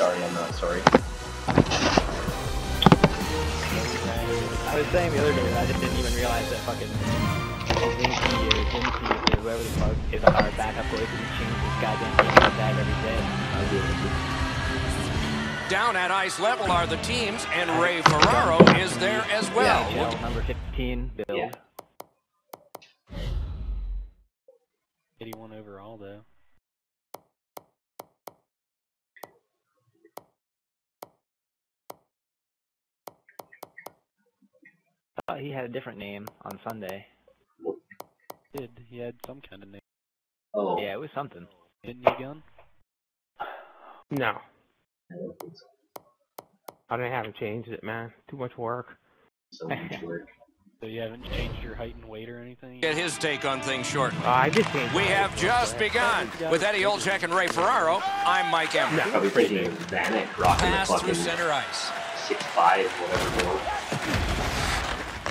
sorry, I'm not sorry. I was saying the other day that I just didn't even realize that fucking Zinky or Zinky or whoever the fuck is our backup goalie because he changes his goddamn team tag every day. I'll with you. Down at ice level are the teams, and Ray Ferraro is there as well. You know, number 15, Bill. Yeah. 81 overall, though. Thought he had a different name on Sunday. Did he had some kind of name? Oh, Yeah, it was something. Didn't he, Gun? No, I don't think so. I didn't have to change it, man. Too much work. So much work. So you haven't changed your height and weight or anything? Get his take on things shortly. Uh, I just changed. We have just begun. With Eddie Olczyk and Ray Ferraro, I'm Mike Emrick. I'll be thinking Vanek rocking the Pass through center ice. six five whatever goal.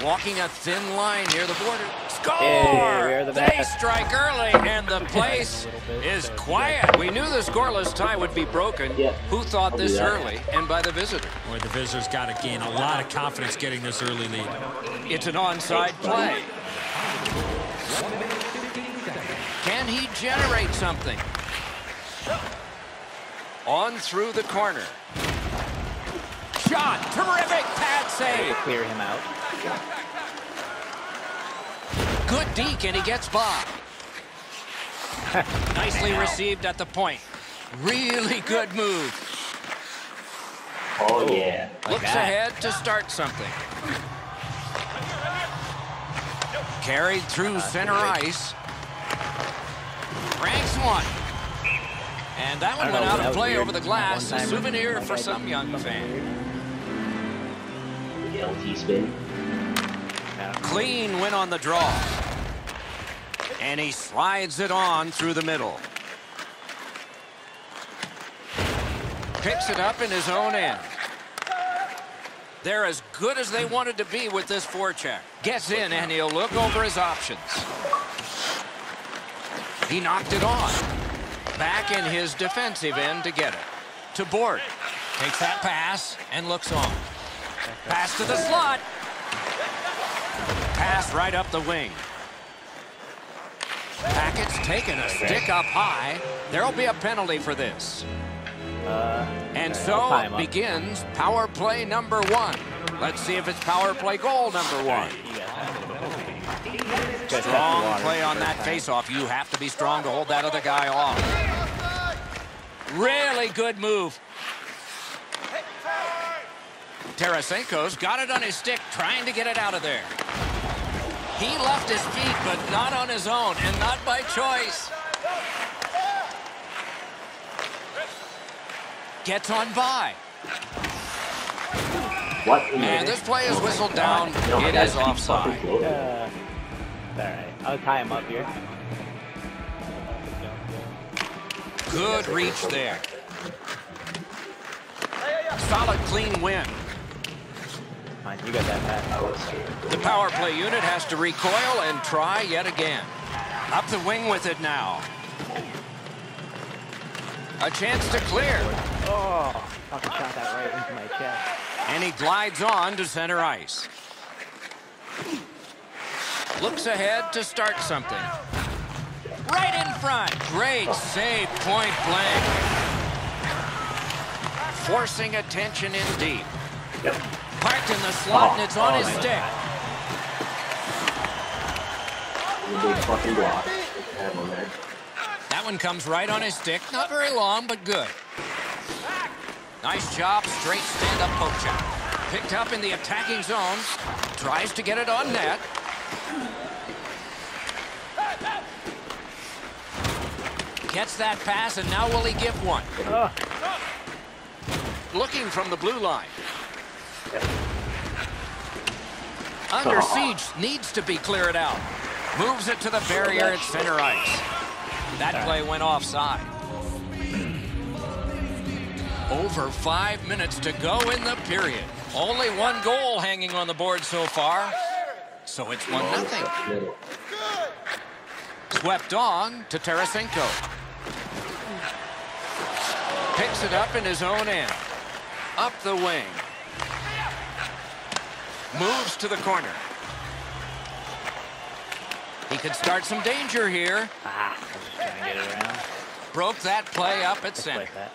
Walking a thin line near the border. Score! Hey, the they strike early, and the place is quiet. We knew the scoreless tie would be broken. Yeah. Who thought this early? And by the visitor. Boy, the visitors got to gain a lot of confidence getting this early lead. It's an onside play. Can he generate something? On through the corner. Shot. Terrific pad To save. clear him out. Good deke, and he gets by. Nicely received at the point. Really good move. Oh yeah. Looks that. ahead to start something. Carried through center ice. Ranks one. And that one went know, out of play over the glass. A souvenir for some young fan. The LT spin. Clean win on the draw. And he slides it on through the middle. Picks it up in his own end. They're as good as they wanted to be with this forecheck. Gets in and he'll look over his options. He knocked it on. Back in his defensive end to get it. To Board. Takes that pass and looks on. Pass to the slot. Pass right up the wing. Packett's taking a stick up high. There'll be a penalty for this. Uh, And I'll so tie begins power play number one. Let's see if it's power play goal number one. you guys have to- you guys have to Strong play on that time. faceoff. You have to be strong to hold that other guy off. Really good move. Tarasenko's got it on his stick, trying to get it out of there. He left his feet, but not on his own, and not by choice. Gets on by. What in And this play is whistled down. No, my It guys is keep offside. fucking. Uh, alright. I'll tie him up here. Good reach there. Solid, clean win. Fine, you got that pass. I was scared. The power play unit has to recoil and try yet again. Up the wing with it now. A chance to clear. Oh, fucking shot that right into my chest. And he glides on to center ice. Looks ahead to start something. Right in front. Great save, point blank. Forcing attention in deep. Yep. Parked in the slot, and it's on Oh, his my stick. Big fucking block. Good to have on there. That one comes right on his stick. Not very long, but good. Nice job, straight stand-up poke check. Picked up in the attacking zone. Tries to get it on net. Gets that pass, and now will he give one? Oh, Looking from the blue line. Under siege, needs to be cleared out. Moves it to the barrier at center ice. That play went offside. Over five minutes to go in the period. Only one goal hanging on the board so far. So it's one nothing. Swept on to Tarasenko. Picks it up in his own end. Up the wing. Moves to the corner. He could start some danger here. Ah, I was just trying to get it around. Broke that play up at center. like that.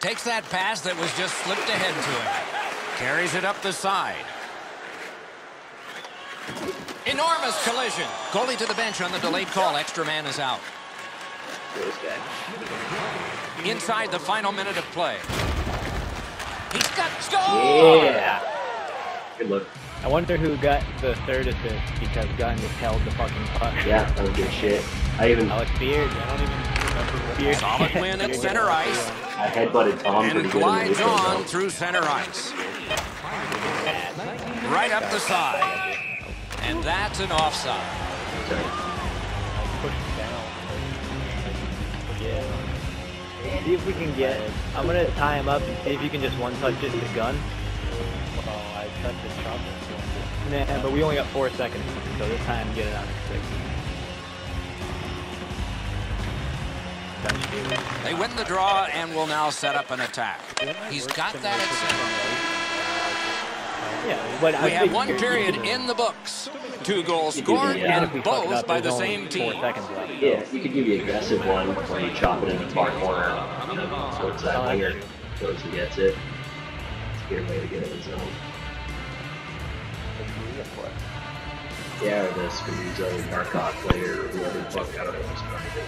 Takes that pass that was just slipped ahead to him. Carries it up the side. Enormous collision. Goalie to the bench on the delayed call. Extra man is out. Inside the final minute of play. He's got score! Yeah. Good look. I wonder who got the third assist because Gunn just held the fucking puck. Yeah, that was good shit. I even I Alex Beard. I don't even remember what Beard. Solid win at center ice. I headbutted Tom And pretty good in the glides on though. through center ice. Right up the side. And that's an offside. Push See if we can get. I'm gonna tie him up and see if you can just one touch it to gun. Oh, I touched his chocolate. Nah, but we only got four seconds, so this time get it on six. That should be it. They win the draw and will now set up an attack. He's got that at. Yeah, but I We have one period in the books. Two goals scored yeah. And if we and fuck it both up, by the there's only same team. Four seconds left. Yeah, you could do the aggressive one where you chop it in the far corner. So it's that winger that's goes and gets it. It's a good way to get it in the zone. Yeah, or the Screwzo, Barkov player, or whoever the fuck, I don't know who's started it.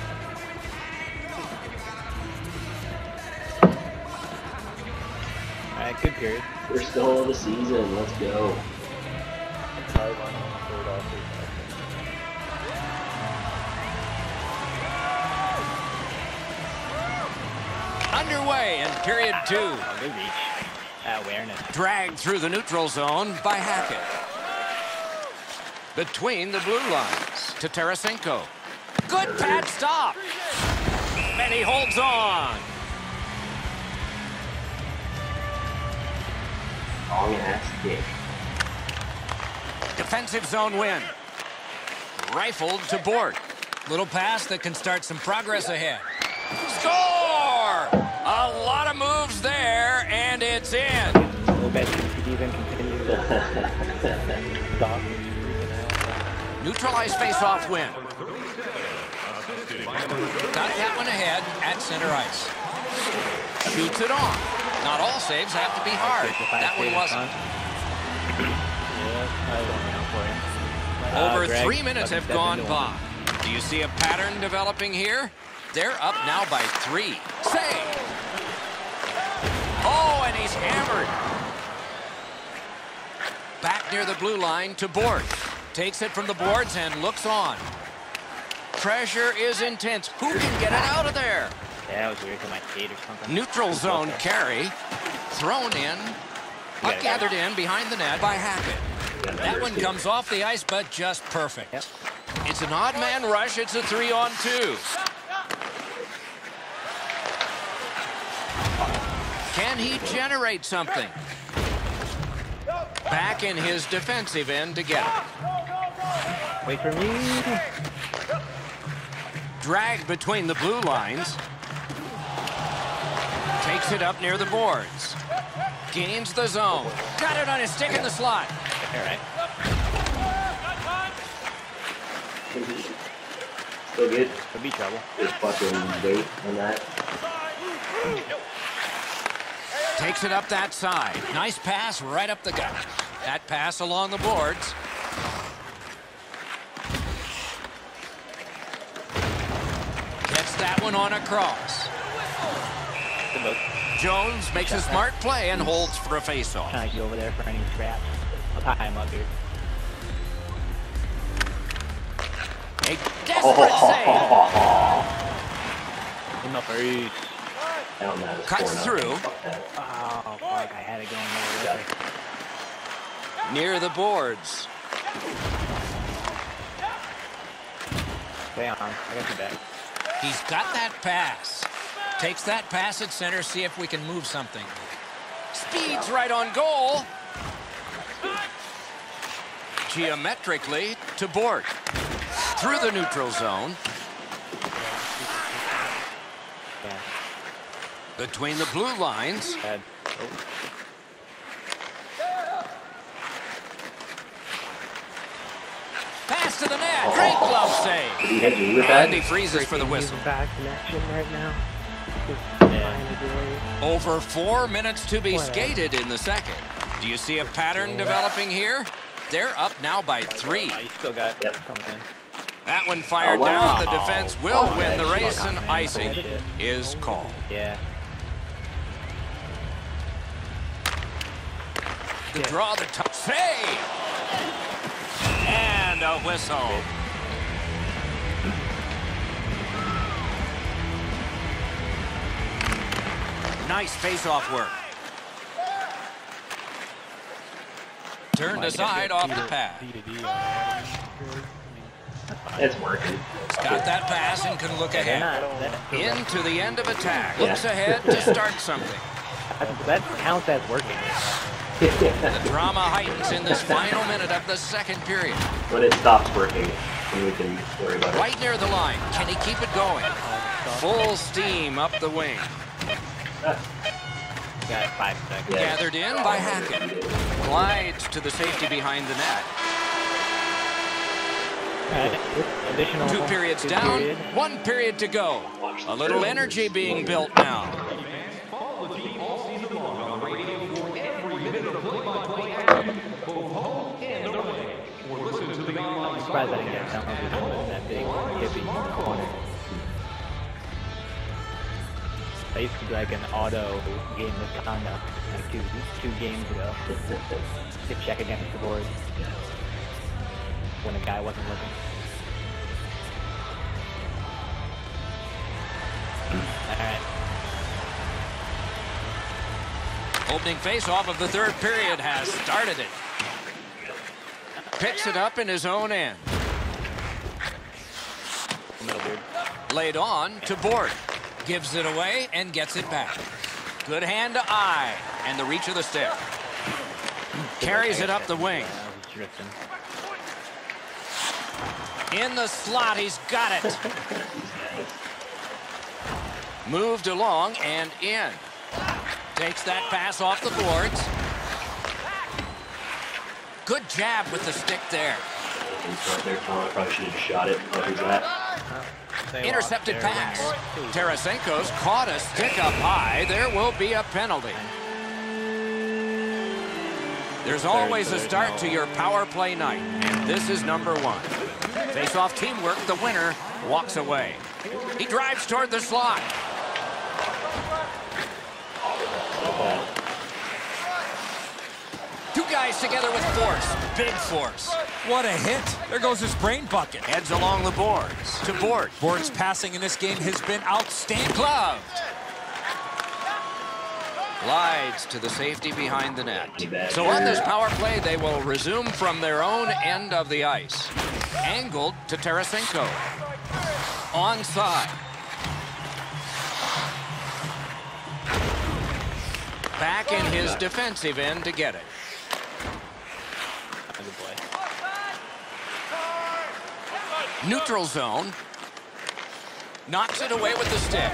Alright, good period. We're still in the season, let's go. Underway in period two. Oh, good reach. That awareness. Dragged through the neutral zone by Hackett. Between the blue lines to Tarasenko. Good pad stop. And he holds on. Long ass dick. Defensive zone win. Rifled to Bort. Little pass that can start some progress ahead. Score! A lot of moves there, and it's in. We'll bet you could even continue to stop. Neutralized face-off win. Got that one ahead at center ice. Shoots it on. Not all saves have to be hard. That one wasn't. Over uh, Greg, three minutes have gone by. Do you see a pattern developing here? They're up now by three. Save! Oh, and he's hammered. Back near the blue line to Bort. Takes it from the boards and looks on. Pressure is intense. Who can get it out of there? Yeah, that was weird to my feet or something. Neutral zone carry. Thrown in. Puck gathered in behind the net by Hackett. That one comes off the ice, but just perfect. Yep. It's an odd man rush. It's a three on two. Can he generate something? Back in his defensive end to get it. Wait for me. Dragged between the blue lines. Takes it up near the boards. Gains the zone. Got it on his stick in the slot. All right. Still good. Could be trouble. Just fucking wait on that. Takes it up that side. Nice pass right up the gut. That pass along the boards. Gets that one on across. Good. Jones makes a smart play and holds for a faceoff. Trying to get over there for any scraps. I'll tie him up here. A desperate oh. save. In the face. Down that is Cuts 4-0. through. Fuck that. Oh, fuck. I had it going over there. Near the boards. Stay on. I got your back. He's got that pass. Takes that pass at center, see if we can move something. Speeds right on goal. Geometrically to Bort. Through the neutral zone. Between the blue lines. Pass to the net. Great glove save. Did he hit you with that? And he freezes for the whistle. Back connection right now. Just Yeah. trying to do it. Over four minutes to be skated in the second. Do you see a pattern developing here? They're up now by three. Oh, you still got Yep. something. That one fired Oh, wow. down. The defense will Oh, win the race, and icing oh, is called. Yeah. To draw the top save. And a whistle. Nice face-off work. Turned aside off the pass. D to D. It's working. Got that pass and can look ahead. Into the end of attack. Yeah. Looks ahead to start something. that counts as working. The drama heightens in this final minute of the second period. when it stops working, then we can worry about it. Right near the line. Can he keep it going? Oh, Full steam up the wing. Ah. You got five seconds. Gathered in by Hackett. Glides to the safety behind the net. Uh, additional. Two periods two down, period. one period to go. A little energy being built now. I'm surprised I didn't get some of that big hippie corner. That used to be like an auto game misconduct like two, two games ago. To check against the board when a guy wasn't looking. Alright. Opening face-off of the third period has started it. Picks it up in his own end. Laid on to Board. Gives it away and gets it back. Good hand to eye and the reach of the stick. Carries it up the wing. Was. In the slot, he's got it. Moved along and in. Takes that pass off the boards. Good jab with the stick there. He's right there, Tom. I probably should have shot it. Oh, who's that? Intercepted pass. Tarasenko's caught a stick up high. There will be a penalty. There's always a start to your power play night, and this is number one. Face-off teamwork, the winner walks away. He drives toward the slot. Guys together with force, big force. What a hit. There goes his brain bucket. Heads along the boards to board. Board's passing in this game has been outstanding. Gloved. Glides to the safety behind the net. So on this power play, they will resume from their own end of the ice. Angled to Tarasenko. Onside. Back in his defensive end to get it. Good play. Neutral zone. Knocks it away with the stick.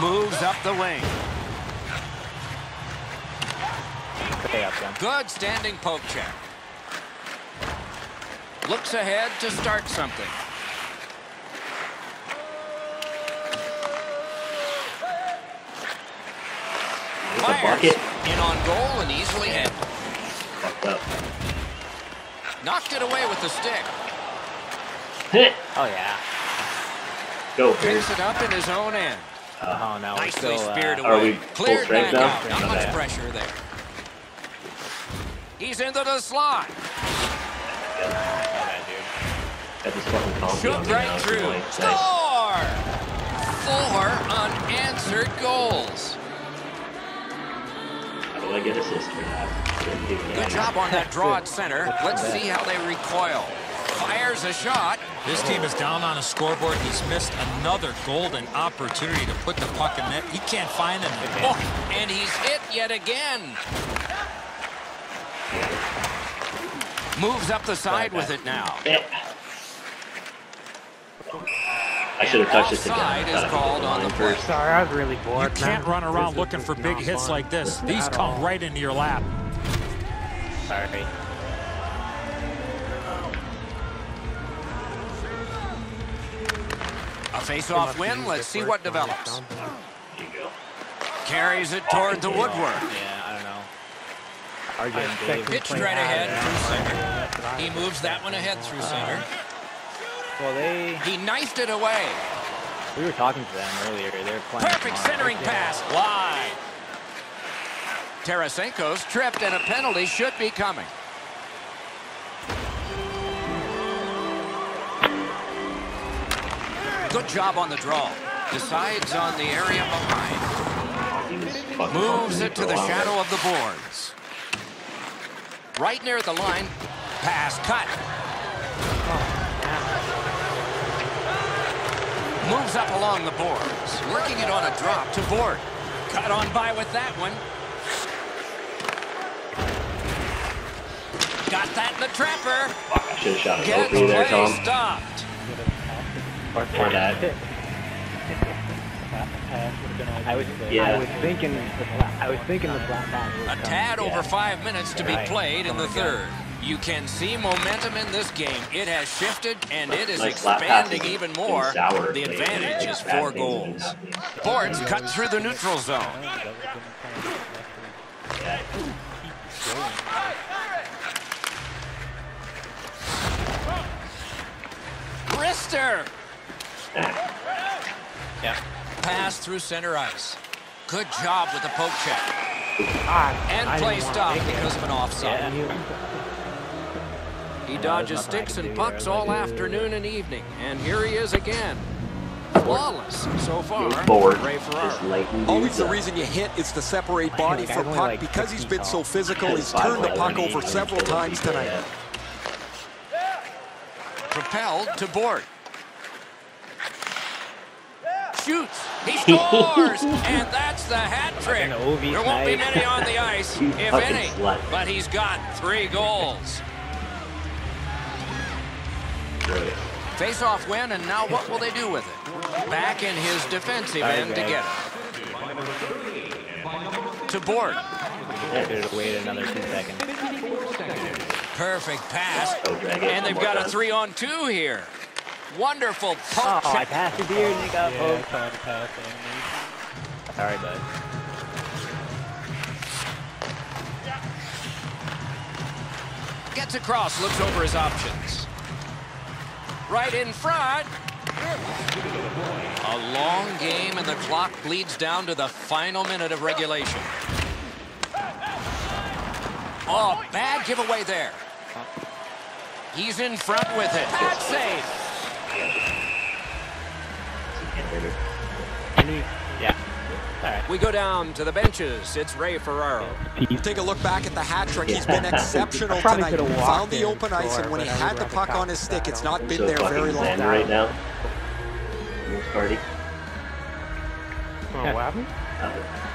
Moves up the wing. Stay up, then. Good standing poke check. Looks ahead to start something. It's a Fires bucket. In on goal and easily handled. Fucked up. Knocked it away with the stick. Hit. Oh, yeah. Go, Pierce. Picks it up in his own end. Oh, no. we're Nicely still, uh, speared are we full Cleared strength now? out. Not much Yeah. pressure there. He's into the slot. not bad, dude. Got this fucking comfy Shoot right through. Score! Four unanswered goals. How do I get assist for that? Couldn't do that. Good job on that draw at center. Let's see how they recoil. Fires a shot. This team is down on a scoreboard. He's missed another golden opportunity to put the puck in net. He can't find him. Oh, and he's hit yet again. Moves up the side with it now. Yeah. I should have touched it to offside is called on the first. Sorry, I was really bored. You can't man. run around This looking for big hits fun. like this. These At come all. right into your lap. Sorry. A face-off win. Let's see what develops. There you go. Carries it toward the woodwork. Yeah, I don't know. RJ and Pitched right ahead through center. He moves that one ahead through center. Well, they. He knifed it away. We were talking to them earlier. They're playing. Perfect smart. centering pass. Wide. Tarasenko's tripped and a penalty should be coming. Good job on the draw. Decides on the area behind. He was fucking Moves it to the shadow of the boards. Right near the line. Pass cut. Moves up along the boards. Working it on a drop to board. Cut on by with that one. Got that in the trapper. I should have shot an Gets opening there, Tom. stopped. Or that. I was, Yeah. I was thinking, the flat, I was thinking the flat pass. A tad over five minutes to be played in the third. You can see momentum in this game. It has shifted and it is Nice expanding even more. The advantage is four things have been goals. happening. Boards cut through the neutral zone. Brister Yeah. pass through center ice. Good job with the poke check. And play didn't stopped because of an offside. Yeah. He dodges sticks and pucks all afternoon and evening. And here he is again. Flawless so far. Move forward. Ray Just Ferraro. Always the reason you hit is to separate body from puck. Because he's been so physical, he's turned the puck over several times tonight. yeah. Propelled to board. Shoots. He scores. and that's the hat trick. There won't be many on the ice, if any. But he's got three goals. Brilliant. Face-off win, and now what will they do with it? Back in his defensive Sorry, end to get it. To board. I should have waited another two seconds. Perfect pass. Oh, drag it And they've got a three-on-two here. Wonderful poke Oh, I check. passed it here and they got Yeah, poked. pass it. Sorry, bud. Gets across, looks over his options. Right in front. A long game, and the clock bleeds down to the final minute of regulation. Oh, bad giveaway there. He's in front with it. Bad save. Yeah. All right. We go down to the benches. It's Ray Ferraro. Take a look back at the hat trick. He's been exceptional tonight. Found the open ice, and when he had the puck on his stick, it's not been so there very long. right now. This party. Oh, what happened?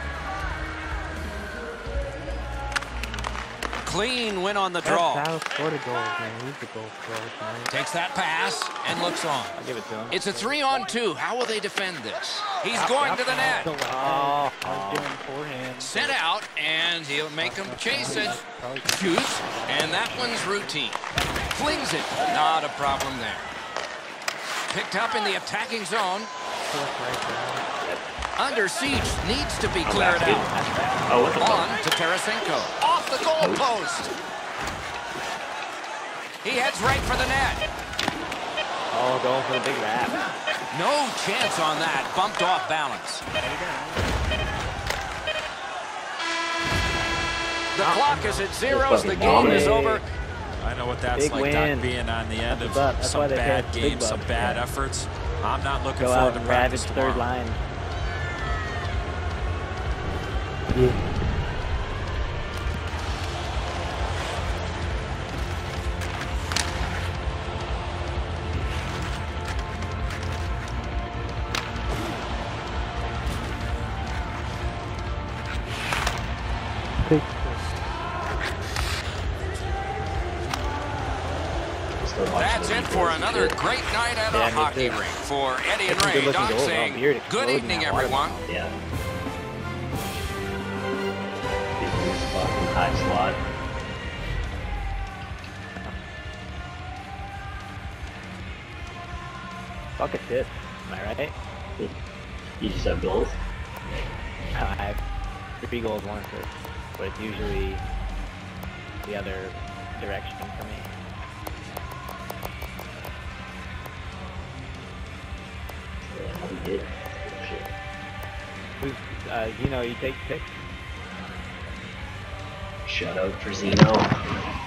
Clean win on the That draw. Dallas scored goal, man. He's the goal scorer. Takes that pass and looks on. I'll give it to him. It's a three on two. How will they defend this? He's going to the net. Oh, I was doing forehand. Sent out, and he'll make him chase it. Shoots, and that one's routine. Flings it. Not a problem there. Picked up in the attacking zone. Fourth right there. Under siege. Needs to be Oh, cleared out. Oh, what? On to Tarasenko. Off the goal post. He heads right for the net. oh, going for the big rap. No chance on that. Bumped off balance. The clock is at zeros. The game is over. I know what that's Big like, win. Doc, being on the end That's of what's up. That's some bad say games, some bucks. bad efforts. I'm not looking Go forward out to and practice third line. Still at Yeah, a me hockey too. rink. For Eddie and Ray, good-looking Doc saying Beard good evening, everyone. Yeah. This fucking high slot. Fuck assists. Am I right? You just have goals? I have three goals, one assist, but it's usually the other direction for me. We. Shit. Who's, uh, you know, you take six. Shout out for Zeno.